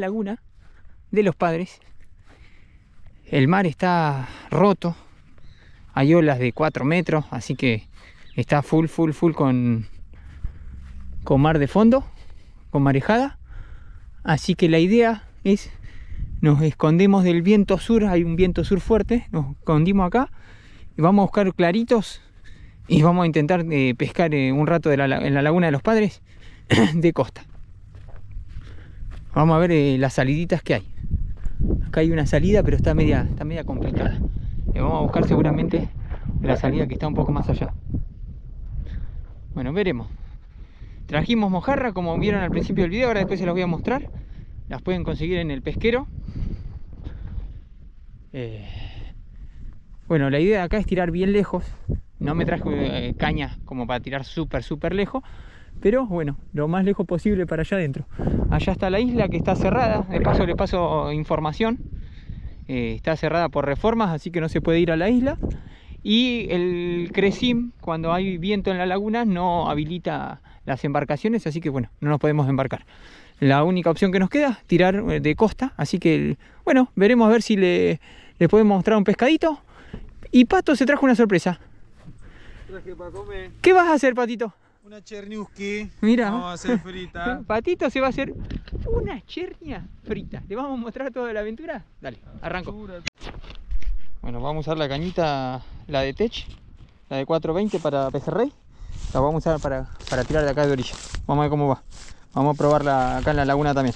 la laguna de los padres. El mar está roto. Hay olas de 4 metros, así que está full, full, full con, con mar de fondo, con marejada. Así que la idea es, nos escondemos del viento sur, hay un viento sur fuerte, nos escondimos acá y vamos a buscar claritos y vamos a intentar eh, pescar eh, un rato de en la laguna de los padres de costa. Vamos a ver eh, las saliditas que hay. Acá hay una salida, pero está media, está media complicada. Le vamos a buscar seguramente la salida que está un poco más allá. Bueno, veremos. Trajimos mojarra, como vieron al principio del video, ahora después se las voy a mostrar. Las pueden conseguir en el pesquero. Eh, bueno, la idea de acá es tirar bien lejos. No me traje eh, caña como para tirar súper, súper lejos. Pero bueno, lo más lejos posible para allá adentro. Allá está la isla que está cerrada. De paso le paso información. Eh, está cerrada por reformas, así que no se puede ir a la isla. Y el Cresim, cuando hay viento en la laguna, no habilita las embarcaciones, así que bueno, no nos podemos embarcar. La única opción que nos queda, tirar eh, de costa, así que bueno, veremos a ver si le, le podemos mostrar un pescadito. Y Pato se trajo una sorpresa. ¿Qué vas a hacer, Patito? Una cherniuski. Mira. Vamos a hacer frita. Patito se va a hacer una chernia frita. ¿Le vamos a mostrar toda la aventura? Dale, arranco. Bueno, vamos a usar la cañita, la de Tech, la de 420 para pejerrey. La vamos a usar para, para tirar de acá de orilla. Vamos a ver cómo va. Vamos a probarla acá en la laguna también.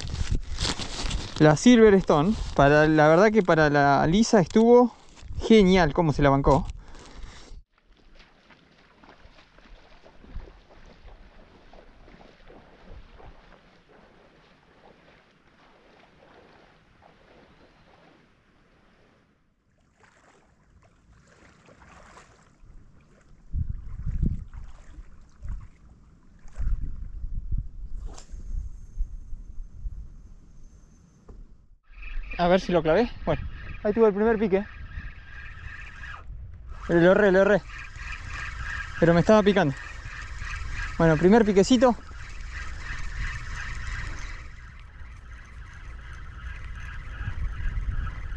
La Silverstone, para, la verdad que para la lisa estuvo genial cómo se la bancó. A ver si lo clavé. Bueno, ahí tuve el primer pique. Lo erré, lo erré. Pero me estaba picando. Bueno, primer piquecito.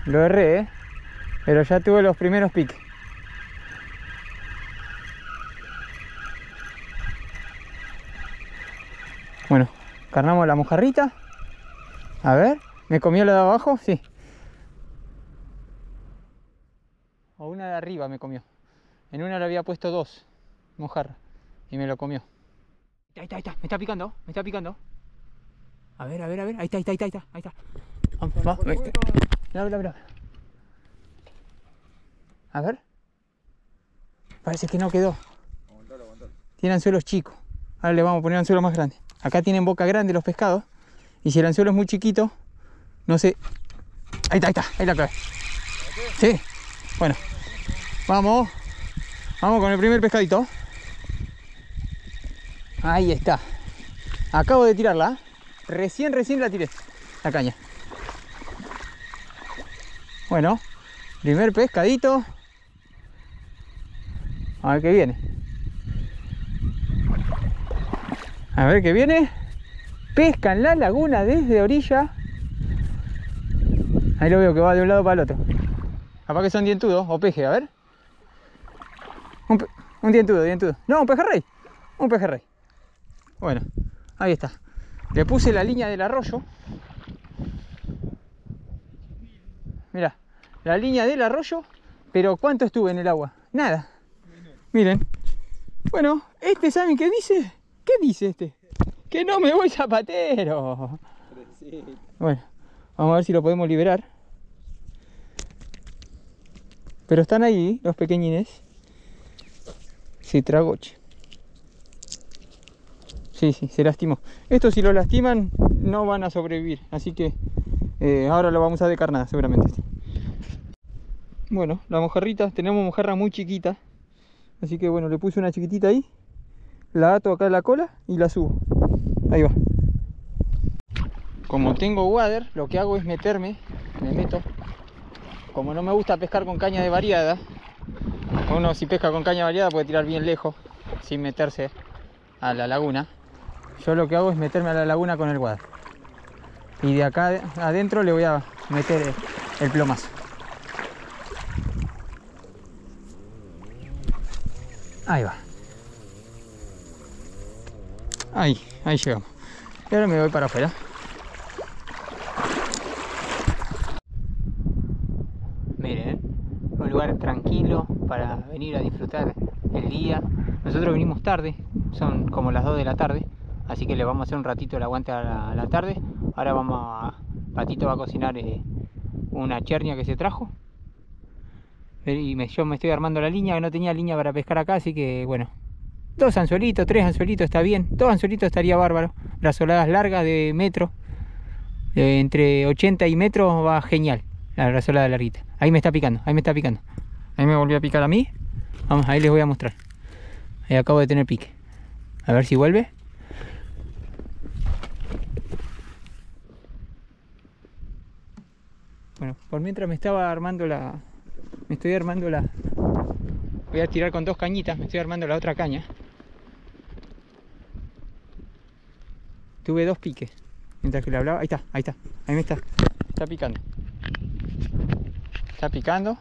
Lo erré, ¿eh? Pero ya tuve los primeros piques. Bueno, carnamos la mojarrita. A ver. ¿Me comió la de abajo? Sí. O una de arriba me comió. En una le había puesto dos mojarra y me lo comió. Ahí está, ahí está, me está picando, me está picando. A ver, a ver, a ver, ahí está, ahí está, ahí está, ahí está. Vamos, vamos. Mira, mira, mira. A ver. Parece que no quedó. Tiene anzuelos chicos. Ahora le vamos a poner anzuelos más grandes. Acá tienen boca grande los pescados. Y si el anzuelo es muy chiquito, no sé. Ahí está, ahí está, ahí la clave. Sí. Bueno. Vamos. Vamos con el primer pescadito. Ahí está. Acabo de tirarla. Recién, recién la tiré. La caña. Bueno. Primer pescadito. A ver qué viene. A ver qué viene. Pesca en la laguna desde orilla. Ahí lo veo que va de un lado para el otro. Capaz que son dientudos o peje, a ver. Un, dientudo, dientudo. No, un pejerrey. Un pejerrey. Bueno, ahí está. Le puse la línea del arroyo. Mira, la línea del arroyo. Pero ¿cuánto estuve en el agua? Nada. Miren. Bueno, este, ¿saben qué dice? ¿Qué dice este? Que no me voy zapatero. Bueno, vamos a ver si lo podemos liberar. Pero están ahí los pequeñines. Se tragó. che. Sí, sí, se lastimó. Estos si lo lastiman no van a sobrevivir. Así que eh, ahora lo vamos a de carnada seguramente. Bueno, la mojarrita, tenemos mojarra muy chiquita. Así que bueno, le puse una chiquitita ahí. La ato acá a la cola y la subo. Ahí va. Como tengo water, lo que hago es meterme, me meto. Como no me gusta pescar con caña de variada, uno si pesca con caña variada puede tirar bien lejos sin meterse a la laguna. Yo lo que hago es meterme a la laguna con el water. Y de acá adentro le voy a meter el plomazo. Ahí va. Ahí, ahí llegamos. Y ahora me voy para afuera. Miren, un lugar tranquilo para venir a disfrutar el día. Nosotros venimos tarde, son como las 2 de la tarde, así que le vamos a hacer un ratito el aguante a la, tarde. Ahora vamos a. Patito va a cocinar eh, una chernia que se trajo. Y me- yo me estoy armando la línea, no tenía línea para pescar acá, así que bueno. Dos anzuelitos, tres anzuelitos está bien. Dos anzuelitos estaría bárbaro. Brazoladas largas de metro. eh, entre 80 y metros va genial. La brazolada larguita. Ahí me está picando, ahí me está picando. Ahí me volvió a picar a mí. Vamos, ahí les voy a mostrar. Ahí acabo de tener pique. A ver si vuelve. Bueno, por mientras me estaba armando la. Me estoy armando la. Voy a tirar con dos cañitas, me estoy armando la otra caña. Tuve dos piques. Mientras que le hablaba. Ahí está, ahí está. Ahí me está. Está picando. Está picando.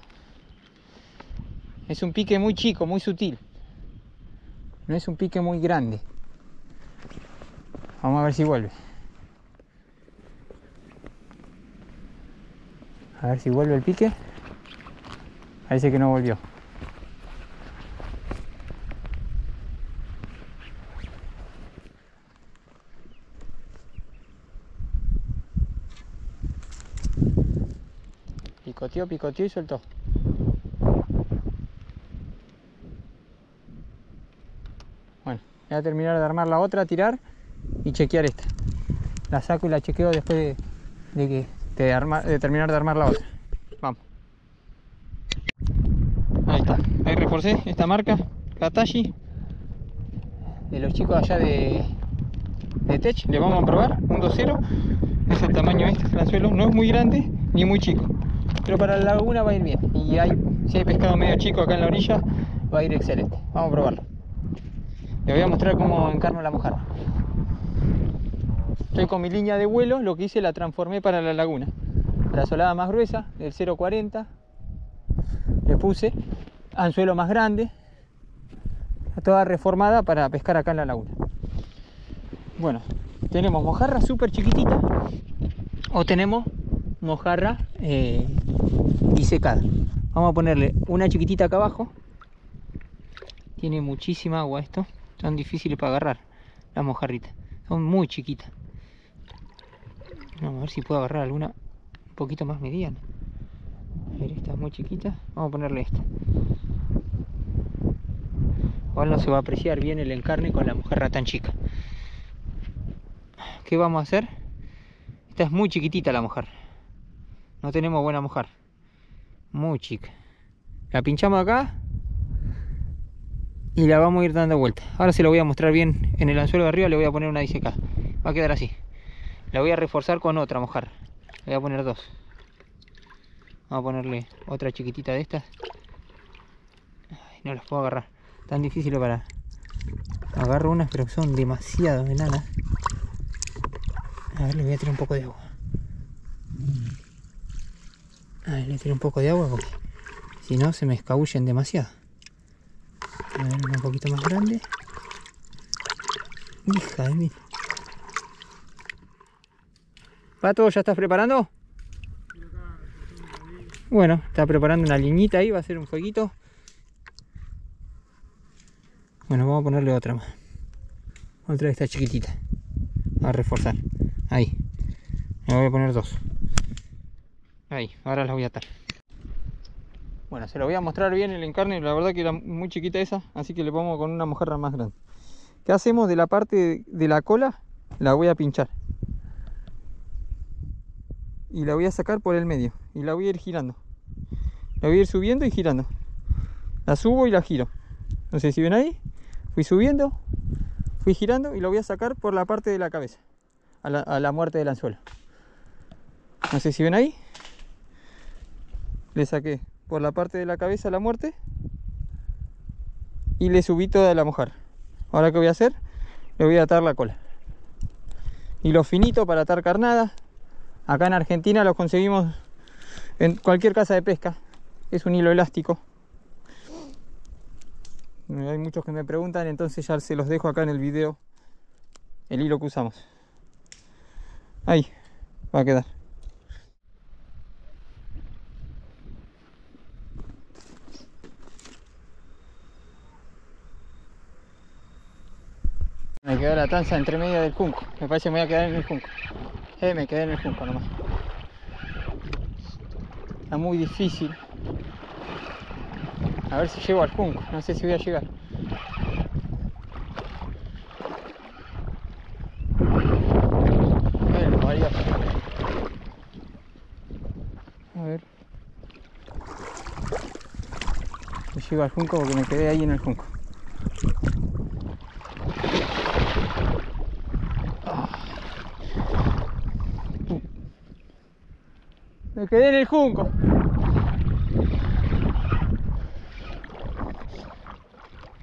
Es un pique muy chico, muy sutil. No es un pique muy grande. Vamos a ver si vuelve. A ver si vuelve el pique. Parece que no volvió. Picoteó, picoteó y soltó. Bueno, voy a terminar de armar la otra, tirar y chequear esta. La saco y la chequeo después de, que de, terminar de armar la otra. Vamos. Ahí está. Ahí reforcé esta marca, Katashi. De los chicos allá de, de Tech. Le vamos a probar. Un 2-0. Es el tamaño este, el anzuelo. No es muy grande ni muy chico. Pero para la laguna va a ir bien. Y si hay pescado medio chico acá en la orilla, va a ir excelente. Vamos a probarlo. Les voy a mostrar cómo encarno la mojarra. Estoy con mi línea de vuelo, lo que hice la transformé para la laguna. Brazolada más gruesa, del 0.40. Le puse anzuelo más grande. Toda reformada para pescar acá en la laguna. Bueno, tenemos mojarra súper chiquitita o tenemos mojarra eh, disecada. Vamos a ponerle una chiquitita acá abajo. Tiene muchísima agua esto. Son difíciles para agarrar las mojarritas. Son muy chiquitas. Vamos a ver si puedo agarrar alguna un poquito más mediana. A ver, esta es muy chiquita. Vamos a ponerle esta. Igual no se va a apreciar bien el encarne con la mojarra tan chica. ¿Qué vamos a hacer? Esta es muy chiquitita la mojarra. No tenemos buena mojarra. Muy chica. La pinchamos acá y la vamos a ir dando vuelta. Ahora se lo voy a mostrar bien en el anzuelo de arriba, le voy a poner una disecada. Va a quedar así. La voy a reforzar con otra mojarra. Le voy a poner dos. Vamos a ponerle otra chiquitita de estas. No las puedo agarrar. Tan difícil para... Agarro unas, pero son demasiado enanas. A ver, le voy a tirar un poco de agua. A ver, le tiro un poco de agua porque si no se me escabullen demasiado. Un poquito más grande. Hija de mí. Pato, ¿ya estás preparando? Bueno, está preparando una liñita ahí, va a hacer un fueguito. Bueno, vamos a ponerle otra más. Otra de esta chiquitita. A reforzar. Ahí. Me voy a poner dos. Ahí, ahora las voy a atar. Bueno, se lo voy a mostrar bien el encarne. La verdad que era muy chiquita esa, así que le pongo con una mojarra más grande. ¿Qué hacemos de la parte de la cola? La voy a pinchar. Y la voy a sacar por el medio. Y la voy a ir girando. La voy a ir subiendo y girando. La subo y la giro. No sé si ven ahí. Fui subiendo, fui girando y lo voy a sacar por la parte de la cabeza. A la, a la muerte del anzuelo. No sé si ven ahí. Le saqué por la parte de la cabeza la muerte. Y le subí toda la mojar. Ahora qué voy a hacer? Le voy a atar la cola. Y lo finito para atar carnada. Acá en Argentina los conseguimos en cualquier casa de pesca. Es un hilo elástico. Hay muchos que me preguntan, entonces ya se los dejo acá en el video. El hilo que usamos. Ahí, va a quedar. Me quedó la tanza entre medio del junco. Me parece que me voy a quedar en el junco. Eh, me quedé en el junco nomás. Está muy difícil. A ver si llego al junco. No sé si voy a llegar. A ver. Llego al junco porque me quedé ahí en el junco. Quedé en el junco.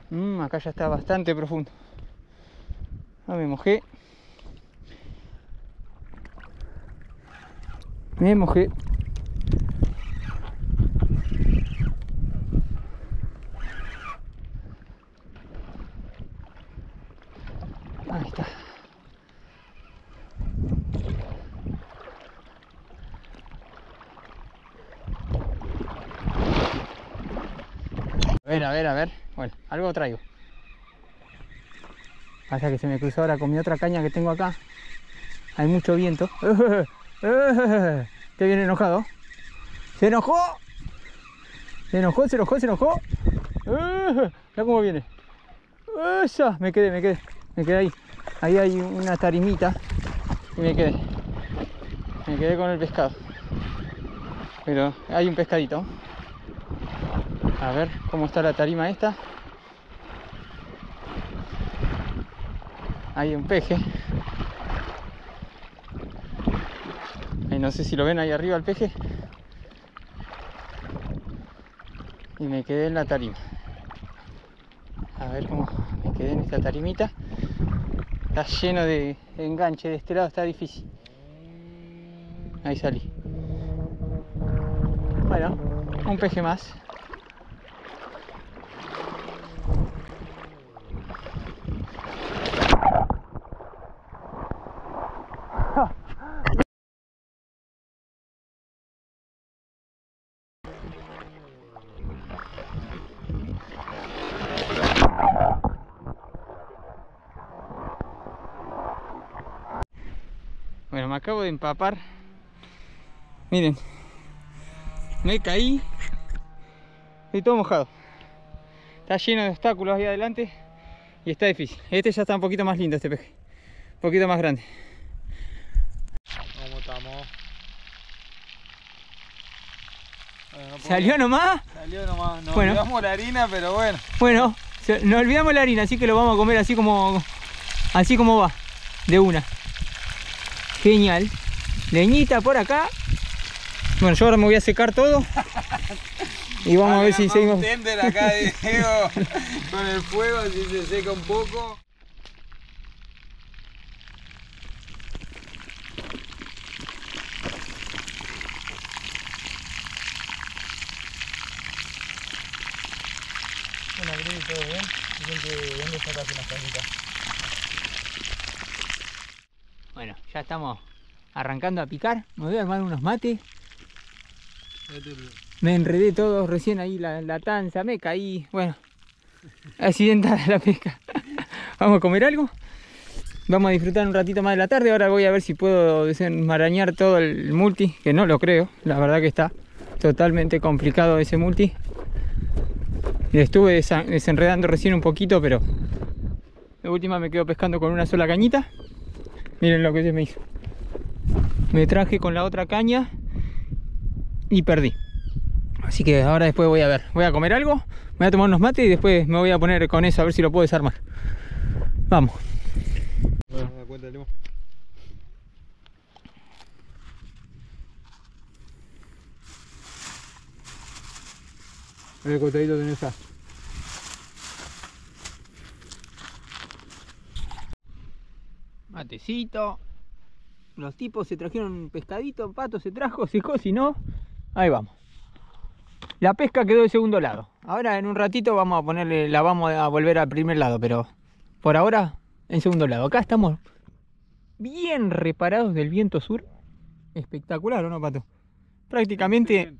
Mm, acá ya está bastante profundo. Ah, me mojé. Me mojé. Ahí está. A ver, a ver, a ver. Bueno, algo traigo. Que se me cruzó ahora con mi otra caña que tengo acá. Hay mucho viento. Te viene enojado. ¡Se enojó! Se enojó, se enojó, se enojó. Mira cómo viene. Esa, me quedé, me quedé. Me quedé ahí. Ahí hay una tarimita. Y me quedé. Me quedé con el pescado. Pero hay un pescadito. A ver cómo está la tarima esta. Hay un peje. Ahí no sé si lo ven ahí arriba el peje. Y me quedé en la tarima. A ver cómo me quedé en esta tarimita. Está lleno de enganche. De este lado está difícil. Ahí salí. Bueno, un peje más. Bueno, me acabo de empapar. Miren, me caí. Estoy todo mojado. Está lleno de obstáculos ahí adelante y está difícil. Este ya está un poquito más lindo, este peje. Un poquito más grande. ¿Cómo estamos? Bueno, no ¿Salió nomás? Salió nomás. Nos Bueno. olvidamos la harina, pero bueno. Bueno, nos olvidamos la harina, así que lo vamos a comer así como así como va, de una. Genial. Leñita por acá. Bueno, yo ahora me voy a secar todo. Y vamos a ver si seguimos. tender acá Diego con el fuego, si se seca un poco. Bueno, Gris, todo bien. Siempre dónde sacas unas cañitas. Bueno, ya estamos arrancando a picar. Me voy a armar unos mates. Me enredé todo recién ahí la, la tanza, me caí. Bueno, accidentada la pesca. Vamos a comer algo. Vamos a disfrutar un ratito más de la tarde. Ahora voy a ver si puedo desenmarañar todo el multi, que no lo creo. La verdad que está totalmente complicado ese multi. Estuve desenredando recién un poquito, pero de última me quedo pescando con una sola cañita. Miren lo que se me hizo. Me traje con la otra caña y perdí. Así que ahora después voy a ver. Voy a comer algo, me voy a tomar unos mates y después me voy a poner con eso a ver si lo puedo desarmar. Vamos. El cotadito tenés esa. Los tipos se trajeron un pescadito, pato se trajo, se cocinó. Ahí vamos. La pesca quedó de segundo lado. Ahora en un ratito vamos a ponerle, la vamos a volver al primer lado, pero por ahora en segundo lado. Acá estamos bien reparados del viento sur. Espectacular, ¿o no, Pato? Prácticamente,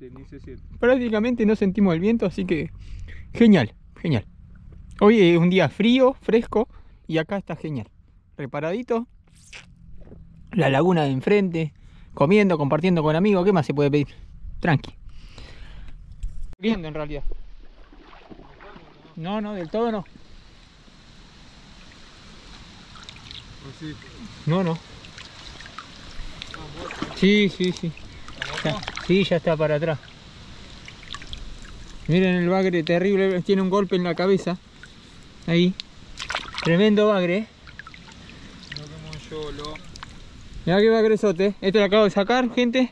prácticamente no sentimos el viento, así que genial, genial. Hoy es un día frío, fresco y acá está genial. Reparadito. La laguna de enfrente, comiendo, compartiendo con amigos. ¿Qué más se puede pedir? Tranqui. Viendo en realidad. No, no, del todo no. No, no. Sí, sí, sí. Ya, sí, ya está para atrás. Miren el bagre terrible, tiene un golpe en la cabeza. Ahí. Tremendo bagre. ¿eh? Mira qué bagresote. Esto lo acabo de sacar, gente.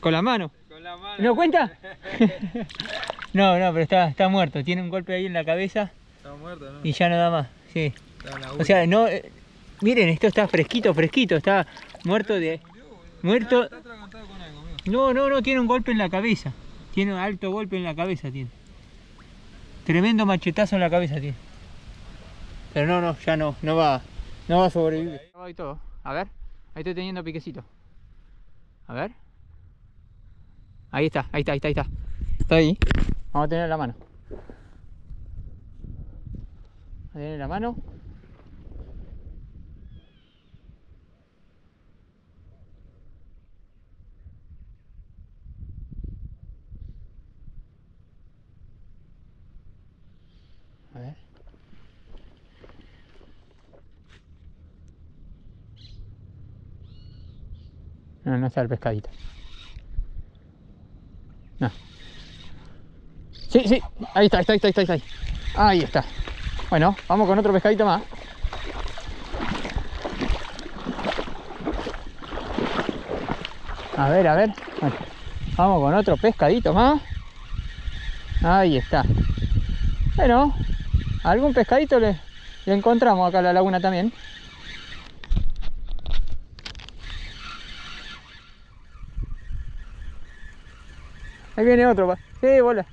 Con la mano. Con la mano. ¿No cuenta? no, no, pero está, está muerto. Tiene un golpe ahí en la cabeza Está muerto, ¿no? y ya no da más. Sí. O sea, no. eh, miren, esto está fresquito, fresquito. Está muerto de. Muerto. Está atragantado con algo, amigo. No, no, no, tiene un golpe en la cabeza. Tiene un alto golpe en la cabeza, tiene. Tremendo machetazo en la cabeza tiene. Pero no, no, ya no, no va, no va a sobrevivir. Y todo. A ver, ahí estoy teniendo piquecito. A ver. Ahí está, ahí está, ahí está, ahí está. Está ahí. Vamos a tener la mano. Vamos a tener la mano. A ver. No, no está el pescadito. No. Sí, sí, ahí está, ahí está, ahí está, ahí ahí está. Bueno, vamos con otro pescadito más. A ver, a ver. Vamos con otro pescadito más. Ahí está. Bueno, algún pescadito le, le encontramos acá en la laguna también. Ahí viene otro. pa. Sí, bola.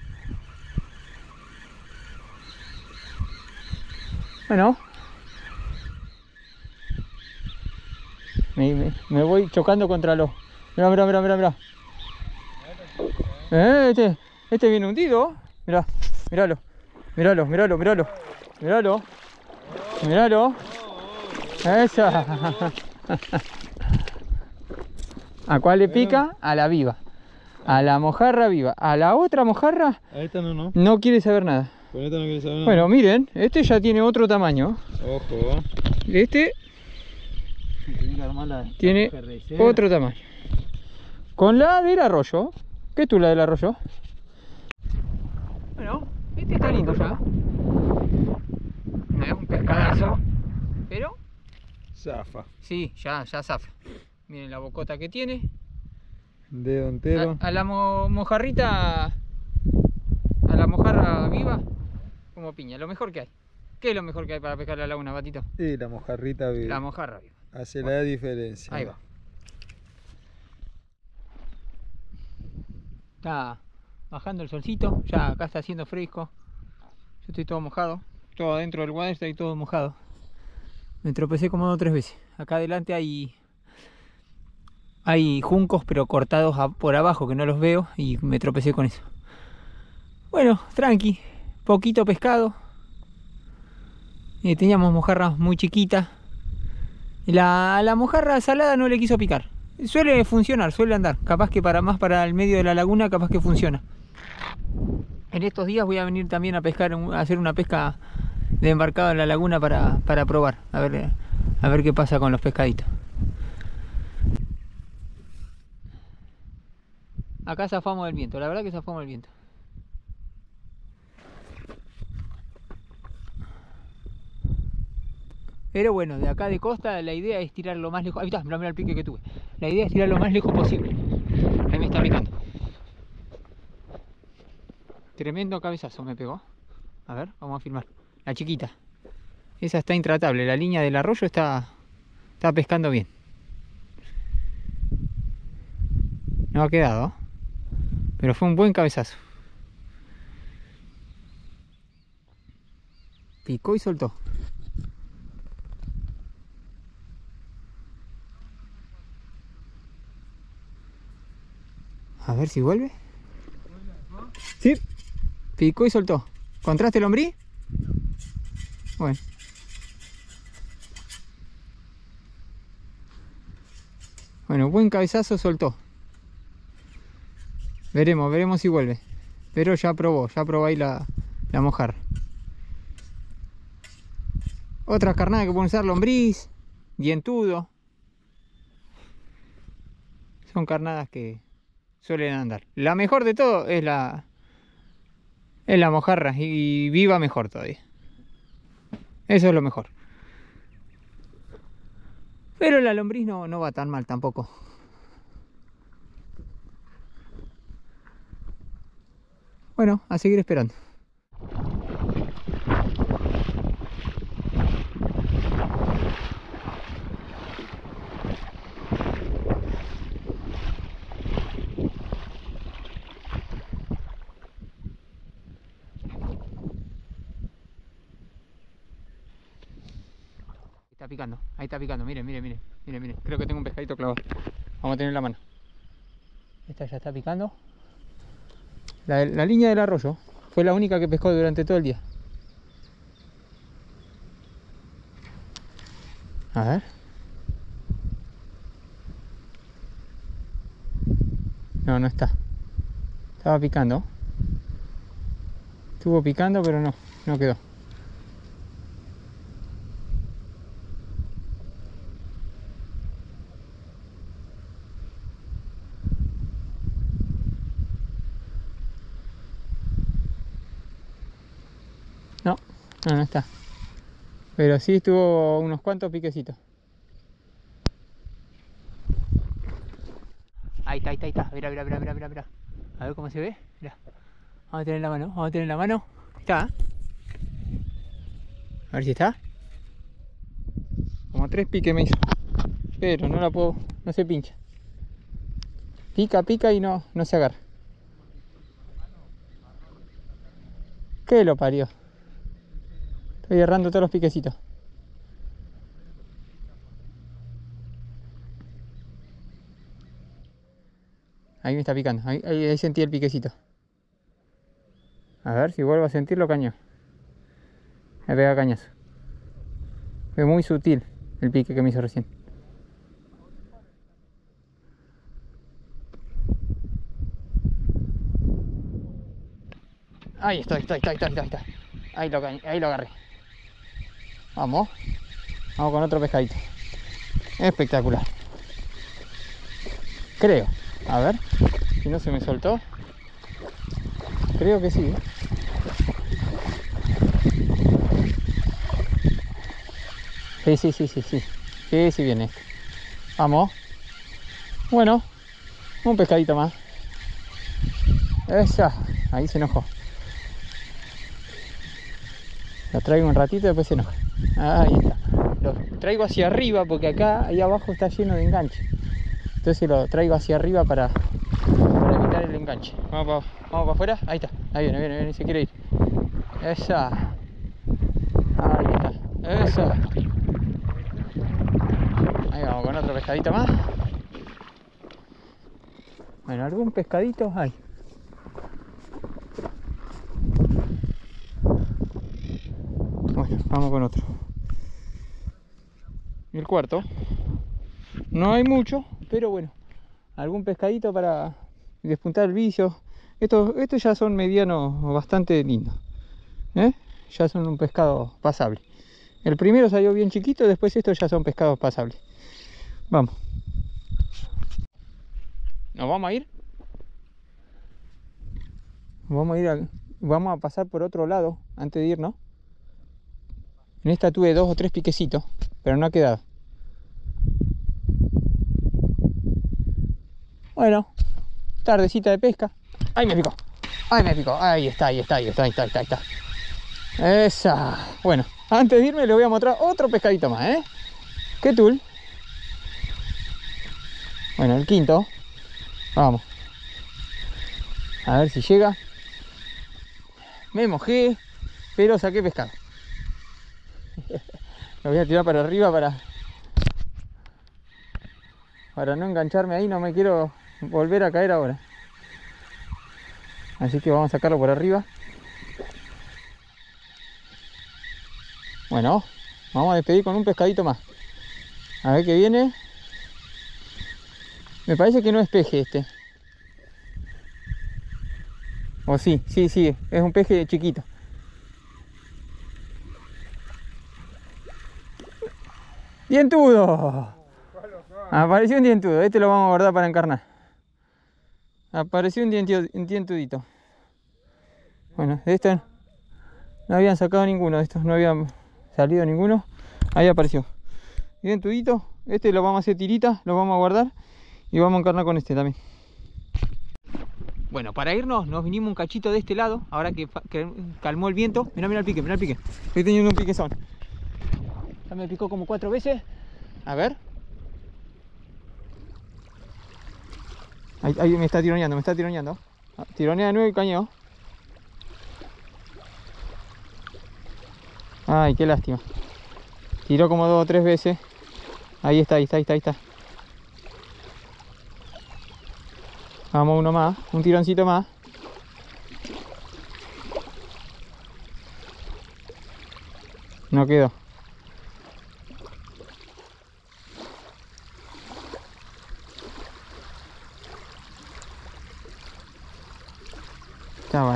Bueno. Me, me- me voy chocando contra los... Mira, mira, mira, mira, mira. Eh, este, este viene hundido. Mira, míralo. Míralo, míralo, míralo. Míralo. Míralo. Esa. ¿A cuál le pica? A la viva. A la mojarra viva. A la otra mojarra A esta no, no. no quiere saber nada. Con esta no quiere saber nada. Bueno, miren, este ya tiene otro tamaño. Ojo. Este tiene otro tamaño. Con la del arroyo. ¿Qué tú la del arroyo? Bueno, este está lindo ya. No es un pescadazo, pero Zafa. sí, ya, ya zafa. Miren la bocota que tiene. Dedo entero. A, a la mo- mojarrita, a la mojarra viva, como piña, lo mejor que hay. ¿Qué es lo mejor que hay para pescar la laguna, Batito? Y la mojarrita viva. La mojarra viva. Hace la diferencia. Ahí va. Está bajando el solcito, ya acá está haciendo fresco. Yo estoy todo mojado, todo adentro del water está ahí todo mojado. Me tropecé como dos o tres veces. Acá adelante hay hay juncos pero cortados por abajo que no los veo y me tropecé con eso. Bueno, tranqui, poquito pescado. Eh, teníamos mojarras muy chiquitas. La, la mojarra salada no le quiso picar. Suele funcionar, suele andar. Capaz que para más para el medio de la laguna, capaz que funciona. En estos días voy a venir también a pescar, a hacer una pesca de embarcado en la laguna para, probar. A ver qué pasa con los pescaditos. Acá zafamos del viento, la verdad que zafamos del viento. Pero bueno, de acá de costa la idea es tirar lo más lejos. Ahí está, mira, mira el pique que tuve. La idea es tirar lo más lejos posible. Ahí me está picando. Tremendo cabezazo me pegó. A ver, vamos a filmar. La chiquita. Esa está intratable. La línea del arroyo está, está pescando bien. No ha quedado. Pero fue un buen cabezazo. Picó y soltó. A ver si vuelve. Sí. Picó y soltó. ¿Contraste el hombrí? Bueno. Bueno, buen cabezazo soltó. Veremos, veremos si vuelve. Pero ya probó, ya probó ahí la, la mojar. Otras carnadas que pueden usar lombriz, dientudo. Son carnadas que suelen andar. La mejor de todo es la es la mojarra y viva mejor todavía. Eso es lo mejor. Pero la lombriz no, no va tan mal tampoco. Bueno, a seguir esperando. Está picando, ahí está picando, miren, miren, miren, miren, miren. Creo que tengo un pescadito clavado. Vamos a tener en la mano. Esta ya está picando. La, la línea del arroyo fue la única que pescó durante todo el día. A ver. No, no está. Estaba picando. Estuvo picando, pero no, no quedó. No, no, no está. Pero sí estuvo unos cuantos piquecitos. Ahí está, ahí está, ahí está. Mira, mira, mira, mira, mira, mira. A ver cómo se ve. Mira. Vamos a tener la mano, vamos a tener la mano. Está. A ver si está. Como tres piques me hizo. Pero no la puedo, no se pincha. Pica, pica y no, no se agarra. ¿Qué lo parió? Estoy errando todos los piquecitos. Ahí me está picando. Ahí, sentí el piquecito. A ver si vuelvo a sentirlo caño. Me pega cañazo. Fue muy sutil el pique que me hizo recién. Ahí está, ahí está, ahí está, ahí está, ahí lo, ahí lo agarré. Vamos. Vamos con otro pescadito. Espectacular. Creo. A ver. Si no se me soltó. Creo que sí. Sí, sí, sí, sí, sí. Sí, sí viene este. Vamos. Bueno. Un pescadito más. Esa. Ahí se enojó. Lo traigo un ratito y después se enoja. Ahí está. Lo traigo hacia arriba porque acá, ahí abajo está lleno de enganche. Entonces lo traigo hacia arriba para, para evitar el enganche. Vamos para, vamos para afuera. Ahí está. Ahí viene, viene, viene. Se quiere ir. Esa. Ahí está. Esa. Ahí vamos con otro pescadito más. Bueno, algún pescadito hay. Vamos con otro. Y el cuarto. No hay mucho, pero bueno. Algún pescadito para despuntar el vicio. Estos, estos ya son medianos bastante lindos. ¿eh? Ya son un pescado pasable. El primero salió bien chiquito, después estos ya son pescados pasables. Vamos. ¿Nos vamos a ir? Vamos a ir a, vamos a pasar por otro lado antes de irnos. En esta tuve dos o tres piquecitos, pero no ha quedado. Bueno, tardecita de pesca. ¡Ay, me picó! ¡Ay, me picó! Ahí está, ahí está, ahí está, ahí está, ahí está. Ahí. Esa. Bueno, antes de irme le voy a mostrar otro pescadito más, ¿eh? ¿Qué tul? Bueno, el quinto. Vamos. A ver si llega. Me mojé, pero saqué pescado. Lo voy a tirar para arriba para para no engancharme ahí, no me quiero volver a caer ahora. Así que vamos a sacarlo por arriba. Bueno, vamos a despedir con un pescadito más. A ver qué viene. Me parece que no es peje este. O sí, sí, sí, es un peje chiquito. ¡Dientudo! Apareció un dientudo, este lo vamos a guardar para encarnar. Apareció un, dientudito. Bueno, de este no habían sacado ninguno de estos, no habían salido ninguno. Ahí apareció. Dientudito, este lo vamos a hacer tirita, lo vamos a guardar y vamos a encarnar con este también. Bueno, para irnos nos vinimos un cachito de este lado, ahora que, calmó el viento. Mira, mira el pique, mira el pique. Estoy teniendo un piquezón. Me picó como cuatro veces. A ver. Ahí, me está tironeando, me está tironeando. Ah, tironea de nuevo y cañeo. Ay, qué lástima. Tiró como dos o tres veces. Ahí está, ahí está, ahí está, ahí está. Vamos uno más, un tironcito más. No quedó.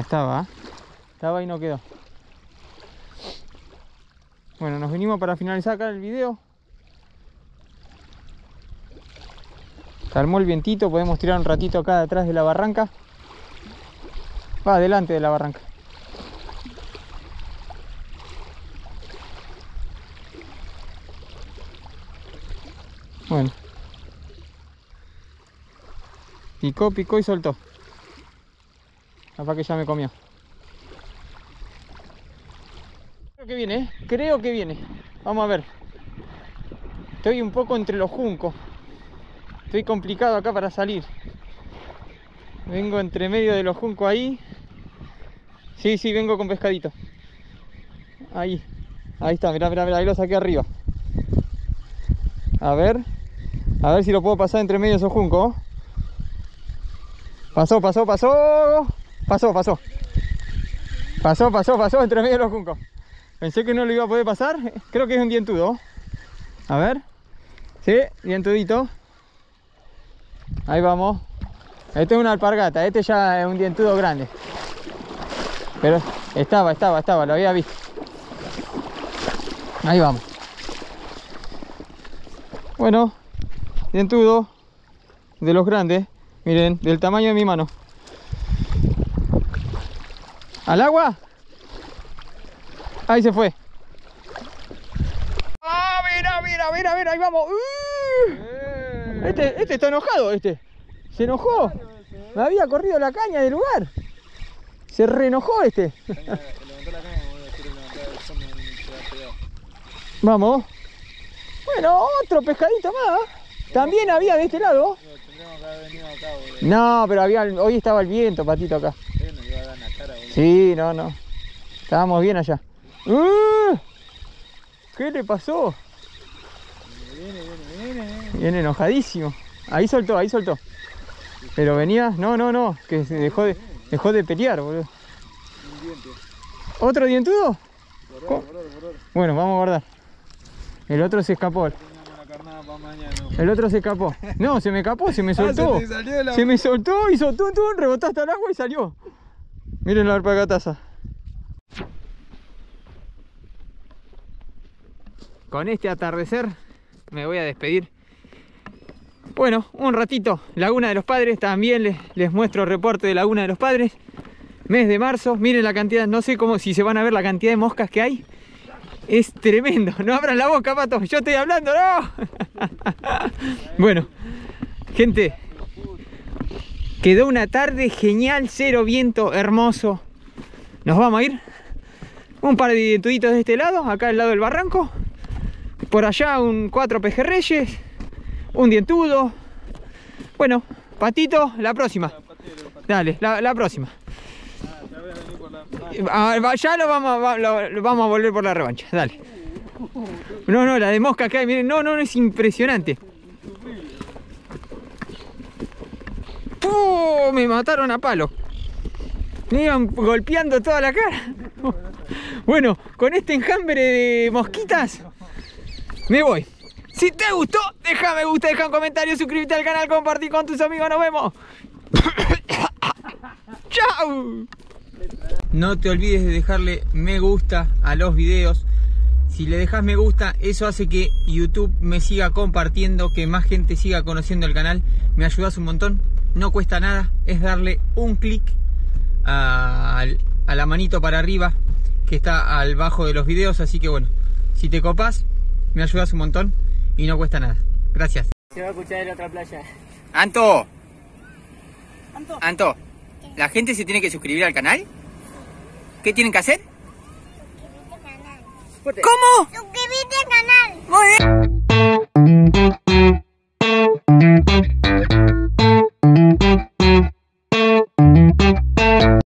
Estaba, estaba. Y no quedó. Bueno, nos venimos para finalizar acá el video. Calmó el vientito, podemos tirar un ratito acá detrás de la barranca. Va adelante de la barranca. Bueno. Picó, picó y soltó. Capaz que ya me comió. Creo que viene, ¿eh? Creo que viene. Vamos a ver. Estoy un poco entre los juncos. Estoy complicado acá para salir. Vengo entre medio de los juncos ahí. Sí, sí, vengo con pescadito. Ahí. Ahí está, mirá, mirá, mirá, ahí lo saqué arriba. A ver. A ver si lo puedo pasar entre medio de esos juncos. Pasó, pasó, pasó. Pasó, pasó. Pasó, pasó, pasó entre medio de los juncos. Pensé que no lo iba a poder pasar. Creo que es un dientudo. A ver. Sí, dientudito. Ahí vamos. Este es una alpargata, este ya es un dientudo grande. Pero estaba, estaba, estaba, lo había visto. Ahí vamos. Bueno, dientudo de los grandes. Miren, del tamaño de mi mano. ¿Al agua? Ahí se fue. ¡Ah, mira, mira, mira, mira! Ahí vamos. ¡Uh! Este, este está enojado, este. Se enojó. Me había corrido la caña del lugar. Se reenojó este. Vamos. Bueno, otro pescadito más. También había de este lado. No, pero había, hoy estaba el viento, patito, acá. Sí, no, no. Estábamos bien allá. ¡Uh! ¿Qué le pasó? Viene, viene, viene. Viene enojadísimo. Ahí soltó, ahí soltó. Pero venía, no, no, no, que se dejó de, dejó de pelear, boludo. Un diente. ¿Otro dientudo? Bueno, vamos a guardar. El otro se escapó. El otro se escapó. No, se me escapó, se me ah, soltó. se, me soltó, hizo tum tum, rebotó hasta el agua y salió. Miren la alpacataza. Con este atardecer me voy a despedir. Bueno, un ratito, Laguna de los Padres, también les, les muestro reporte de Laguna de los Padres. Mes de marzo, miren la cantidad, no sé cómo, si se van a ver la cantidad de moscas que hay. Es tremendo, no abran la boca, pato, yo estoy hablando, no. bueno, gente, Quedó una tarde genial, cero viento, hermoso. Nos vamos a ir. Un par de dientuditos de este lado, acá al lado del barranco. Por allá un cuatro pejerreyes, un dientudo. Bueno, Patito, la próxima. Dale, la, próxima. Ah, va- Ya lo vamos, a- lo vamos a volver por la revancha, dale. No, no, la de mosca acá, miren, no, no, no, es impresionante. Me mataron a palo. Me iban golpeando toda la cara. Bueno, con este enjambre de mosquitas, me voy. Si te gustó, deja me gusta, deja un comentario, suscríbete al canal, compartí con tus amigos, nos vemos. ¡Chao! No te olvides de dejarle me gusta a los videos. Si le dejas me gusta, eso hace que YouTube me siga compartiendo, que más gente siga conociendo el canal. Me ayudas un montón, no cuesta nada, es darle un clic a, la manito para arriba que está al bajo de los videos, así que bueno, si te copas, me ayudas un montón y no cuesta nada. Gracias. Se va a escuchar de la otra playa. Anto. Anto. Anto. ¿La gente se tiene que suscribir al canal? ¿Qué tienen que hacer? ¿Cómo? Suscribirte al canal. Muy bien.